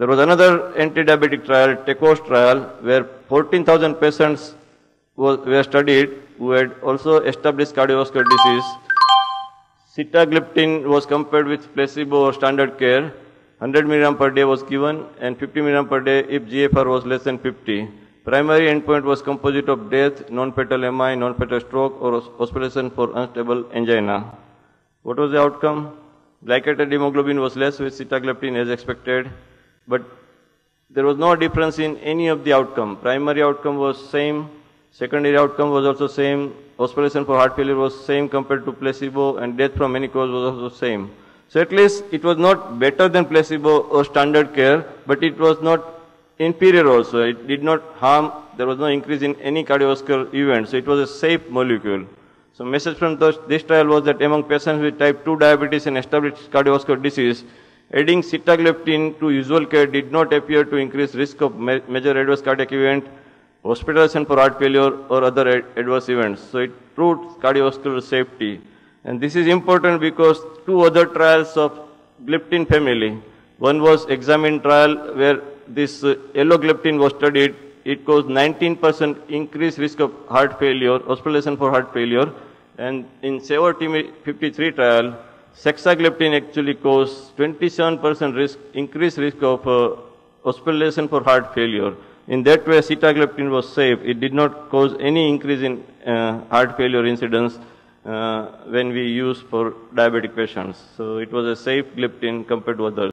There was another anti-diabetic trial, TECOS trial, where 14,000 patients were studied who had also established cardiovascular disease. Sitagliptin was compared with placebo or standard care. 100 mg per day was given and 50 mg per day if GFR was less than 50. Primary endpoint was composite of death, non-fatal MI, non-fatal stroke or hospitalization for unstable angina. What was the outcome? Glycated hemoglobin was less with sitagliptin as expected, but there was no difference in any of the outcome. Primary outcome was same, secondary outcome was also same, hospitalization for heart failure was same compared to placebo and death from any cause was also same. So at least it was not better than placebo or standard care, but it was not inferior also. It did not harm, there was no increase in any cardiovascular event. So it was a safe molecule. So message from this, this trial was that among patients with type 2 diabetes and established cardiovascular disease, adding sitagliptin to usual care did not appear to increase risk of ma major adverse cardiac event, hospitalization for heart failure or other ad adverse events. So it proved cardiovascular safety. And this is important because two other trials of gliptin family. One was examine trial where this uh, alogliptin was studied. It caused 19% increased risk of heart failure, hospitalization for heart failure. And in SAVOR TIMI-53 trial, saxagliptin actually caused 27% risk, increased risk of uh, hospitalization for heart failure. In that way, sitagliptin was safe. It did not cause any increase in uh, heart failure incidence uh, when we use for diabetic patients. So it was a safe gliptin compared to others.